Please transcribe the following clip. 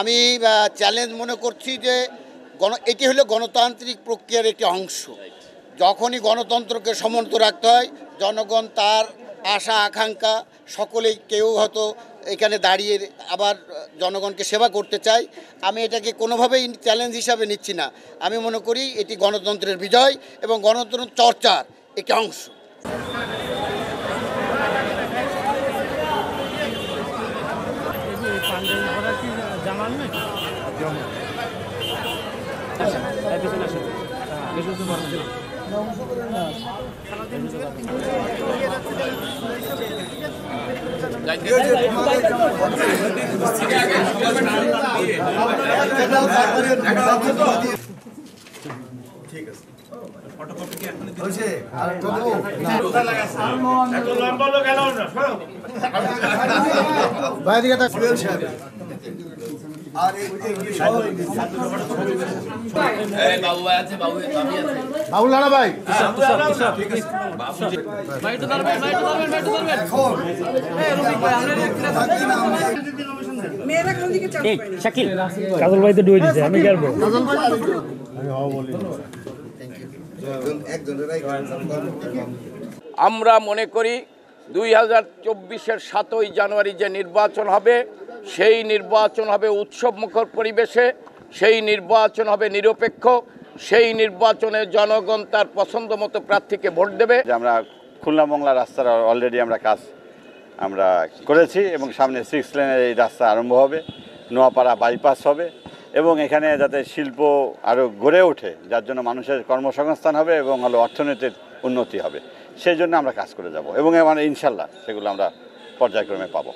আমি চ্যালেঞ্জ মনে করছি যে গণ, এটি হলো গণতান্ত্রিক প্রক্রিয়ার একটি অংশ। যখনই গণতন্ত্রকে সমন্ত রাখতে হয়, জনগণ তার আশা, আকাঙ্ক্ষা সকলেই কেউ হয়তো এখানে দাঁড়িয়ে আবার জনগণকে সেবা করতে চায়। আমি এটাকে কোনোভাবেই চ্যালেঞ্জ হিসাবে নিচ্ছি না। আমি মনে করি এটি গণতন্ত্রের বিজয় এবং গণতন্ত্র চর্চার একটি অংশ। জামান না বাবুল রানা ভাই মেয়েরা কোন দিকে চাপ পায় না। কাজল ভাই তো ডুয়ে দিছে আমি গেলবো আমরা মনে করি দুই হাজার চব্বিশের সাতই জানুয়ারি যে নির্বাচন হবে সেই নির্বাচন হবে উৎসবমুখর পরিবেশে, সেই নির্বাচন হবে নিরপেক্ষ, সেই নির্বাচনে জনগণ তার পছন্দ মতো প্রার্থীকে ভোট দেবে। আমরা খুলনা মংলা রাস্তার অলরেডি আমরা কাজ আমরা করেছি এবং সামনে সিক্স লেনের এই রাস্তা আরম্ভ হবে, নোয়াপাড়া বাইপাস হবে এবং এখানে যাতে শিল্প আরও গড়ে ওঠে, যার জন্য মানুষের কর্মসংস্থান হবে এবং হলো অর্থনীতির উন্নতি হবে, সেই জন্য আমরা কাজ করে যাব এবং মানে ইনশাল্লাহ সেগুলো আমরা পর্যায়ক্রমে পাবো।